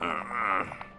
Uh -uh.